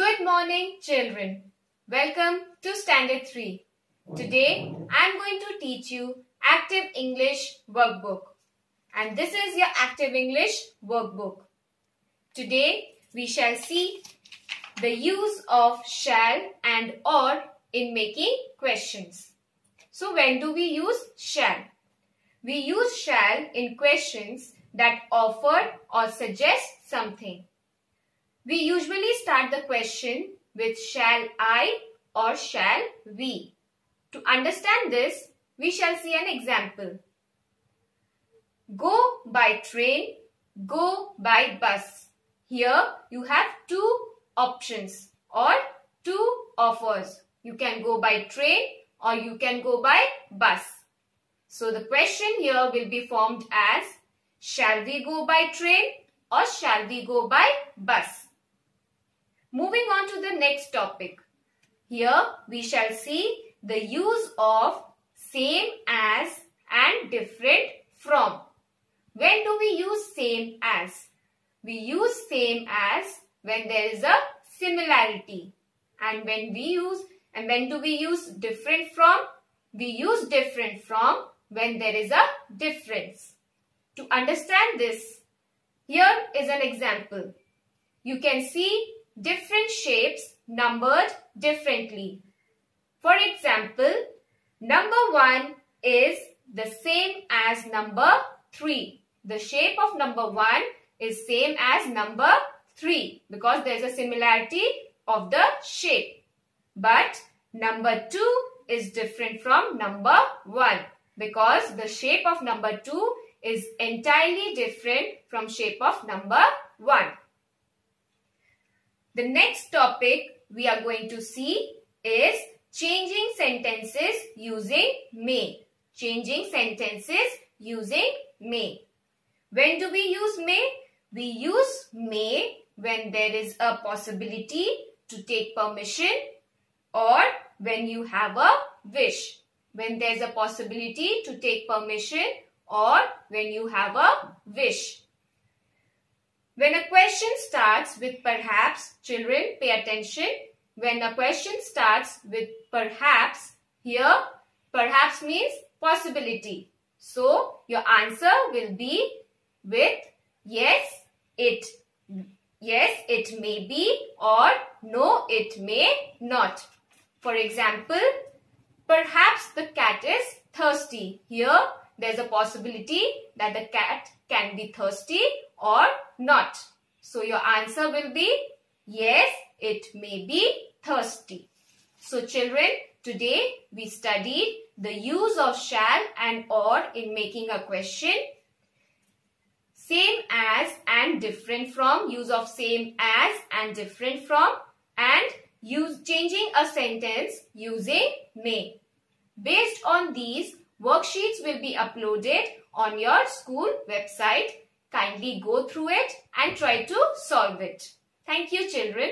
Good morning children. Welcome to Standard 3. Today I am going to teach you Active English Workbook. And this is your Active English Workbook. Today we shall see the use of shall and or in making questions. So when do we use shall? We use shall in questions that offer or suggest something. We usually start the question with shall I or shall we. To understand this, we shall see an example. Go by train, go by bus. Here you have two options or two offers. You can go by train or you can go by bus. So the question here will be formed as Shall we go by train or shall we go by bus? Moving on to the next topic. Here we shall see the use of same as and different from. When do we use same as? We use same as when there is a similarity. And when we use and when do we use different from? We use different from when there is a difference. To understand this, here is an example. You can see different shapes numbered differently. For example, number 1 is the same as number 3. The shape of number 1 is same as number 3 because there is a similarity of the shape. But number 2 is different from number 1 because the shape of number 2 is entirely different from shape of number 1. The next topic we are going to see is changing sentences using may. Changing sentences using may. When do we use may? We use may when there is a possibility to take permission or when you have a wish. When there is a possibility to take permission or when you have a wish. When a question starts with perhaps, children pay attention. When a question starts with perhaps, here perhaps means possibility. So your answer will be with yes, it. Yes, it may be or no, it may not. For example, perhaps the cat is thirsty. Here there's a possibility that the cat can be thirsty or not. So your answer will be yes, it may be thirsty. So children, today we studied the use of shall and or in making a question. Same as and different from, use of same as and different from and use changing a sentence using may. Based on these, Worksheets will be uploaded on your school website. Kindly go through it and try to solve it. Thank you children.